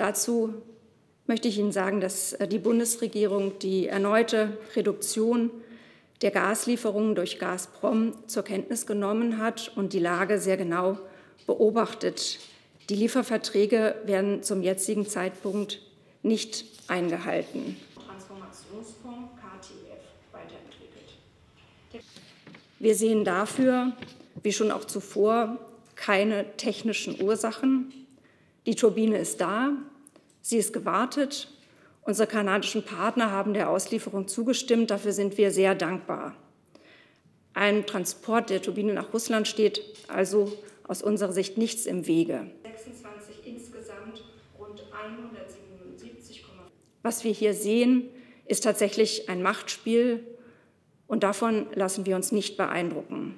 Dazu möchte ich Ihnen sagen, dass äh, die Bundesregierung die erneute Reduktion der Gaslieferungen durch Gazprom zur Kenntnis genommen hat und die Lage sehr genau beobachtet. Die Lieferverträge werden zum jetzigen Zeitpunkt nicht eingehalten. Transformationsfonds KTF weiterentwickelt. Wir sehen dafür, wie schon auch zuvor, keine technischen Ursachen. Die Turbine ist da, sie ist gewartet. Unsere kanadischen Partner haben der Auslieferung zugestimmt. Dafür sind wir sehr dankbar. Ein Transport der Turbine nach Russland steht also aus unserer Sicht nichts im Wege. 26 insgesamt rund 177, Was wir hier sehen, ist tatsächlich ein Machtspiel und davon lassen wir uns nicht beeindrucken.